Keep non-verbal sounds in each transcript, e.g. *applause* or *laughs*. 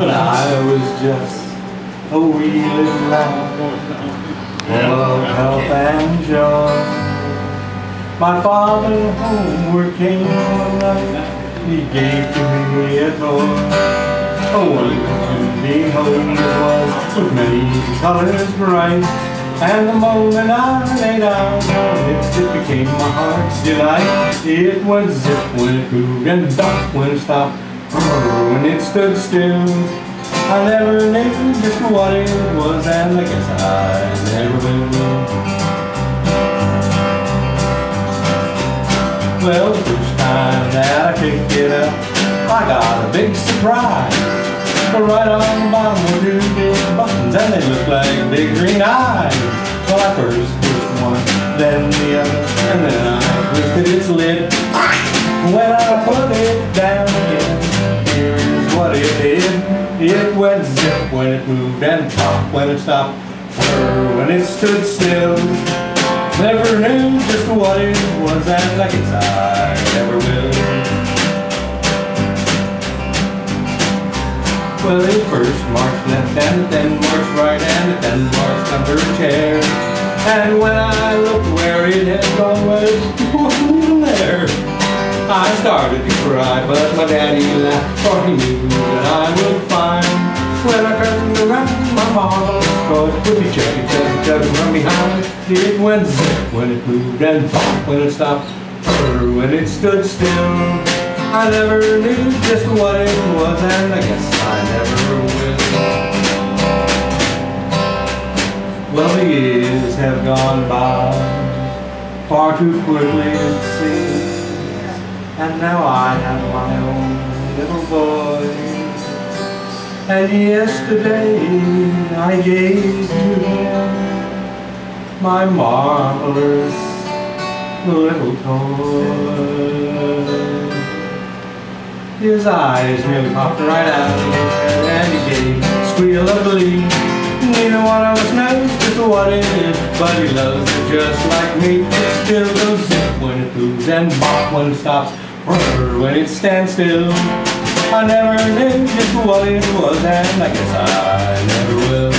But I was just a wee little lad, full of health and joy. My father homeward came one night, he gave to me a toy. Oh, wonderful to behold it was, with many colors bright. And the moment I laid eyes on it, it became my heart's delight. It went zip when it moved and duck when it stopped, when it stood still. I never knew just what it was, and I guess I never will. Well, the first time that I picked it up, I got a big surprise. Right on the bottom were two big buttons and they looked like big green eyes. Well, I first pushed one, then the other, and then I twisted its lid. When I put it down again, what it did. It went zip when it moved and pop when it stopped, whir when it stood still. Never knew just what it was and I guess I never will. Well, it first marched left and then marched right and then marched under a chair. And when I looked where it had gone, wasn't *laughs* there. I started to cry, but my daddy laughed, for he knew that I would find. When I turned around, my marvelous toy would be chugging, chugging, chugging from behind. It went zip when it moved and bop when it stopped, when it stood still. I never knew just what it was, and I guess I never will. Well, the years have gone by far too quickly, it seems, and now I have my own little boy. And yesterday I gave to him my marvelous little toy. His eyes nearly popped right out and he gave a squeal of glee. Neither one of us knows just what it is, but he loves it just like me. It still goes zip when it moves and bop when it stops, rrr when it stands still. I never knew just what it was, and I guess I never will.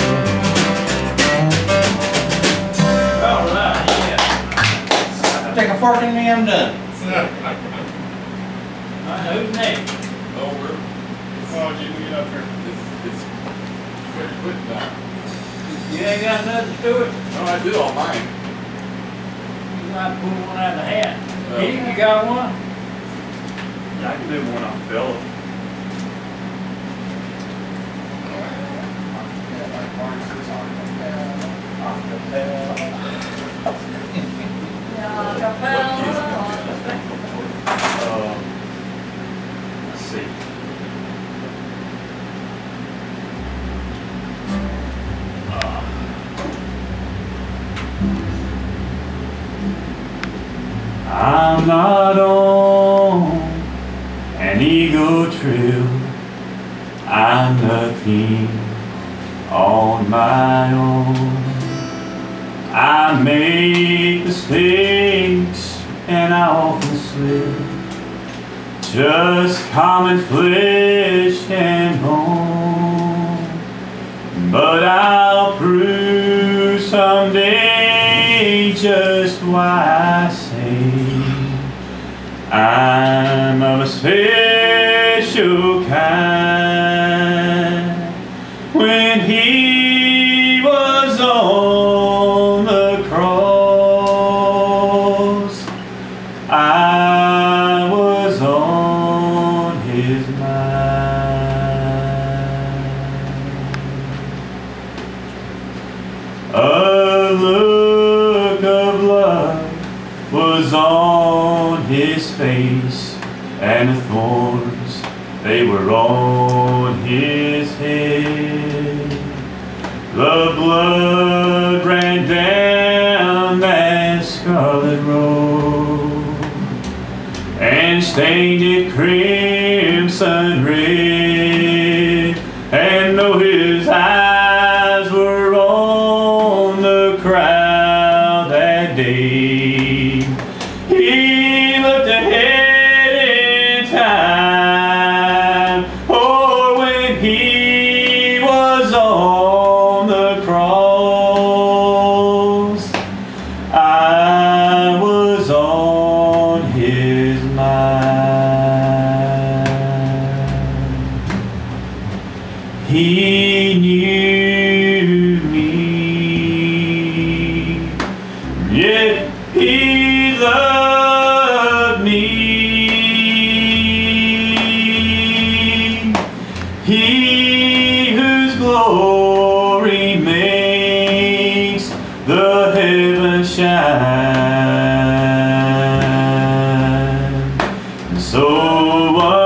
All right, yeah. I'll take a fork in me, I'm done. All right, who's next? Over. Oh, Jimmy, get up here. It's, it's very quick now. You ain't got nothing to do it? No, I do all mine. You might pull one out of the hat. No. Keith, you got one? Yeah, I can do one on Philip. I'm not on I'm nothing on my own. I make mistakes and I often slip. Just common flesh and bone. But I'll prove someday just why I say I'm a a special kind. When he was on the cross, I was on his mind. A look of love was on his face, and the thorns they were on his head. The blood ran down that scarlet road and stained it crimson red. And though his eyes were on the crowd that day, he E. so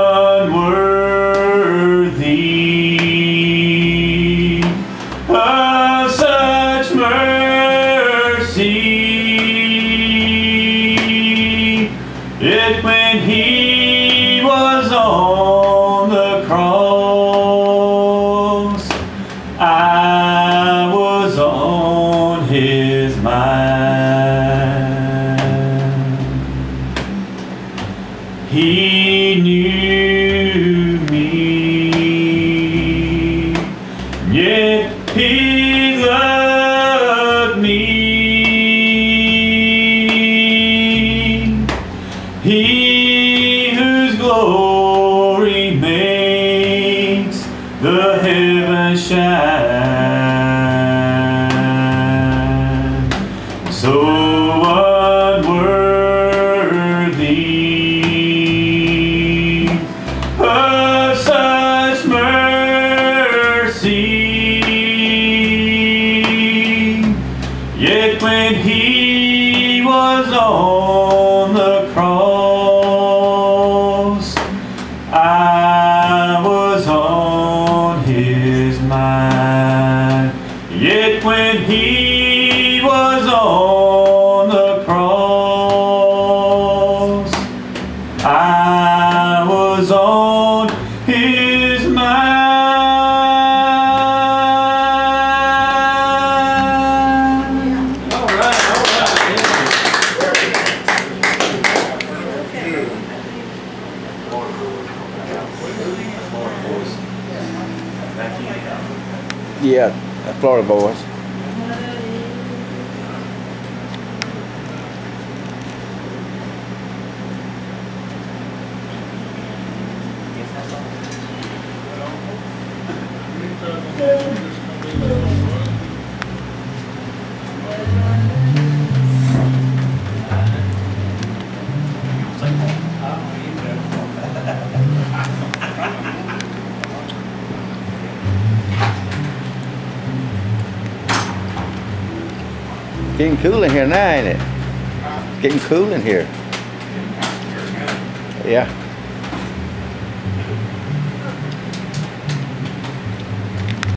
شاء Yeah, Florida boys. Thank you. Getting cool in here now, ain't it? It's getting cool in here. Yeah.